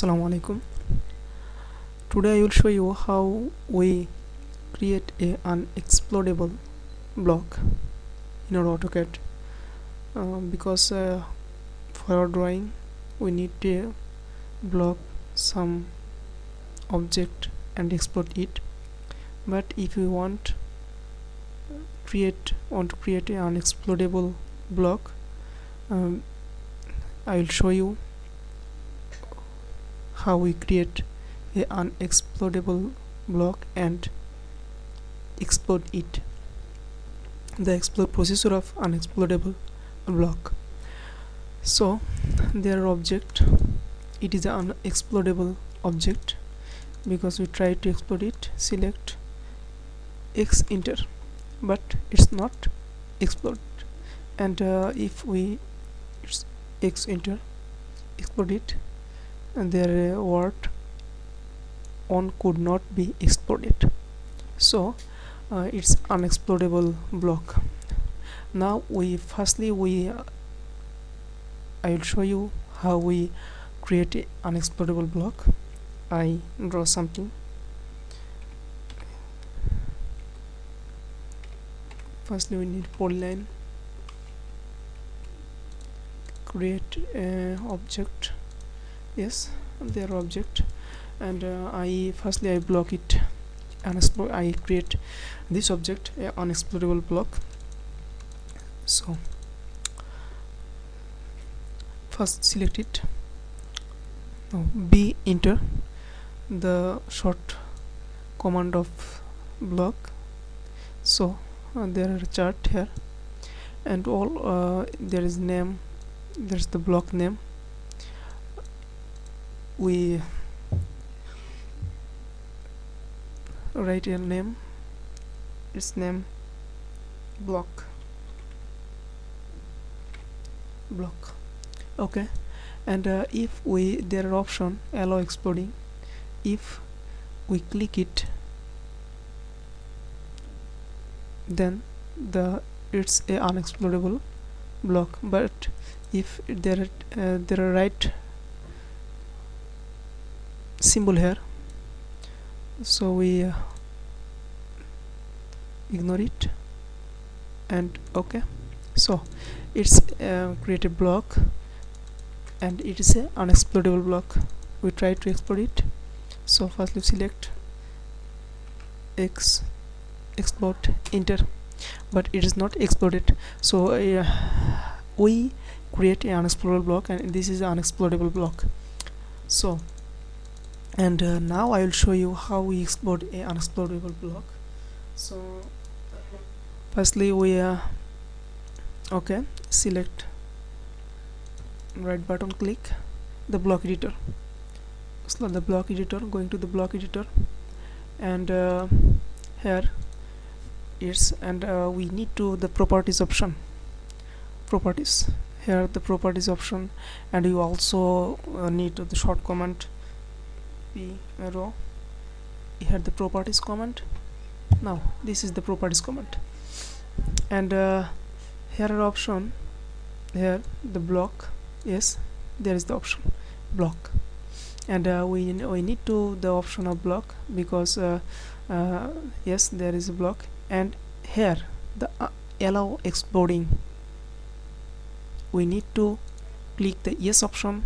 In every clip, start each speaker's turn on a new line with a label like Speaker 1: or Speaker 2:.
Speaker 1: Assalamu alaikum. Today I will show you how we create a unexplodable block in our AutoCAD. Uh, because uh, for our drawing we need to block some object and explode it. But if you want create want to create an unexplodable block um, I will show you how we create a unexplodable block and explode it. The explode procedure of unexplodable block. So their object. It is an unexplodable object because we try to explode it select x enter but it's not explode. And uh, if we x enter explode it their uh, word on could not be exploded. So uh, it's unexplodable block. Now we firstly we uh, I will show you how we create an unexplodable block. I draw something. Firstly we need polyline. Create uh, object yes their object. And uh, I firstly I block it. Unexplode I create this object a unexplodable block. So first select it. Now B enter the short command of block. So uh, there are chart here. And all uh, there is name. There's the block name we write a name its name block. Block. Okay. And uh, if we there are option allow exploding. If we click it then the it's a unexplodable block. But if there uh, there are right symbol here. So we uh, ignore it and okay. So it's uh, create a block and it is a unexplodable block. We try to explode it. So firstly select x explode enter. But it is not exploded. So uh, we create an unexplodable block and this is an unexplodable block. So and uh, now I will show you how we explode a unexplodable block. So firstly we uh, okay select right button click the block editor. So the block editor going to the block editor. And uh, here it's and uh, we need to the properties option. Properties. Here the properties option. And you also uh, need the short command p arrow here the properties command now this is the properties command and uh, here are option. Here the block. Yes there is the option. Block. And uh, we we need to the option of block because uh, uh, yes there is a block. And here the uh, allow exploding. We need to click the yes option.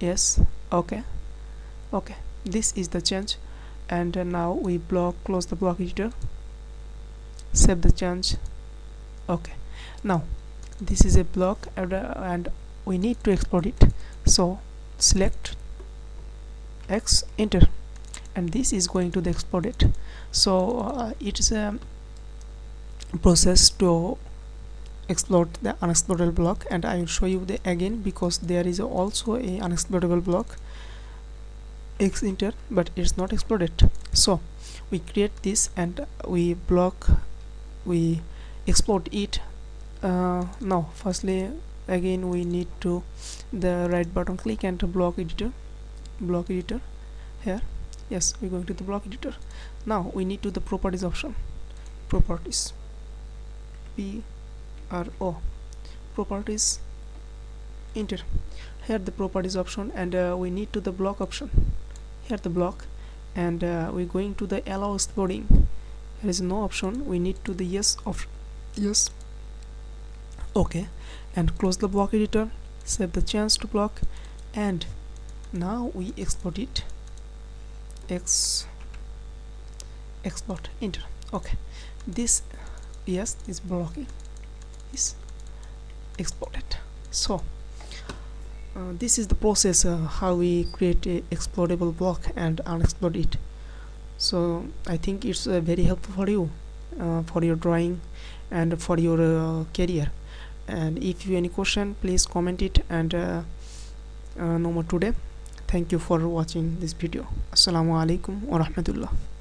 Speaker 1: Yes okay okay this is the change. And uh, now we block close the block editor save the change. Okay now this is a block and, uh, and we need to export it. So select x enter. And this is going to the exploded so uh, it is a process to explode the unexplodable block. And I will show you the again because there is also a unexplodable block x enter but it's not exploded. So we create this and we block we explode it. Uh, now firstly again we need to the right button click and block editor block editor here. Yes we're going to the block editor. Now we need to the properties option. Properties. P r o. Properties. Enter. Here the properties option and uh, we need to the block option here the block and uh, we're going to the allow exploding there is no option. We need to the yes of yes. Okay. And close the block editor save the chance to block and now we export it. X export enter. Okay. This yes is blocking is exported. So uh, this is the process uh, how we create a explodable block and unexplode it. So I think it's uh, very helpful for you uh, for your drawing and for your uh, career. And if you any question please comment it and no more today. Thank you for watching this video. Assalamu alaikum wa rahmatullah